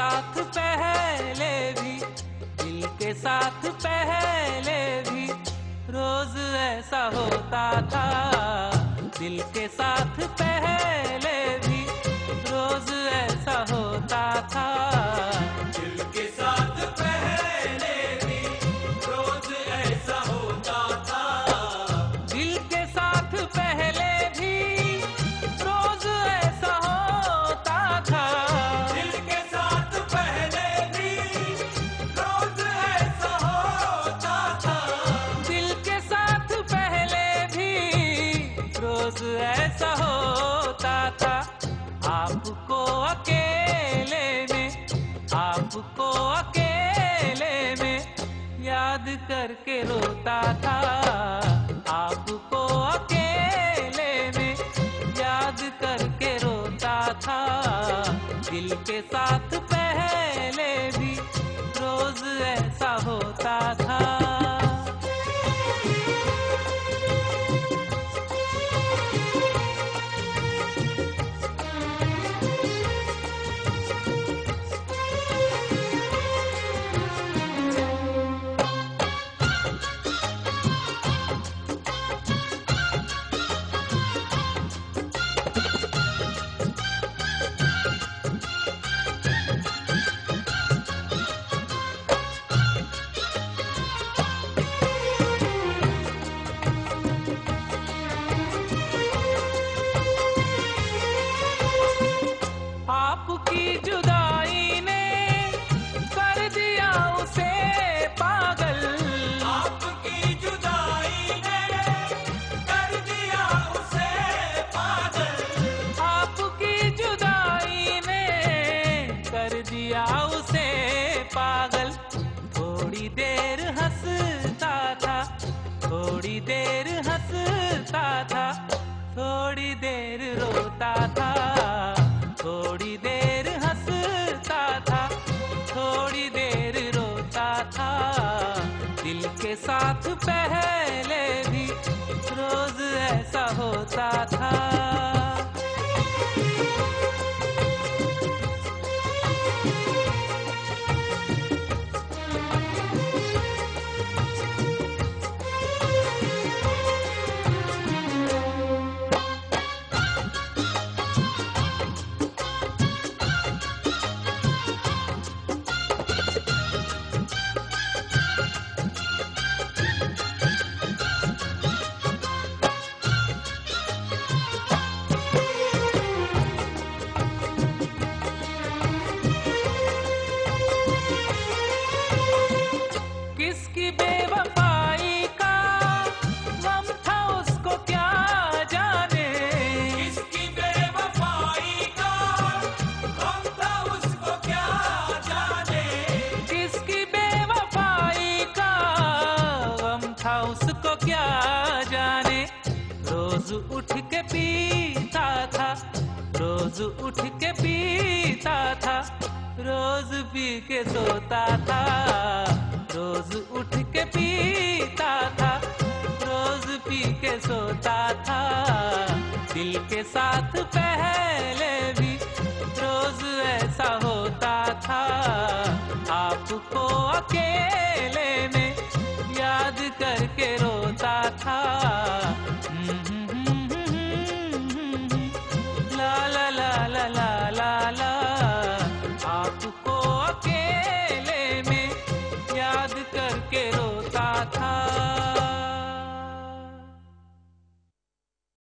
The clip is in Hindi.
साथ पहले भी, दिल के साथ पहले भी, रोज ऐसा होता था। दिल के साथ पहले भी, रोज ऐसा होता था। आपको अकेले में, आपको अकेले में याद करके रोता था। आपको अकेले में याद करके रोता था। दिल के साथ पहले भी रोज ऐसा होता था। देर हंसता था, थोड़ी देर रोता था, थोड़ी देर हंसता था, थोड़ी देर रोता था। दिल के साथ पहले भी रोज ऐसा होता रोज उठ के पीता था, रोज पी के सोता था, रोज उठ के पीता था, रोज पी के सोता था। दिल के साथ पहले भी रोज ऐसा होता था। आपको अकेले में याद करके रोता था।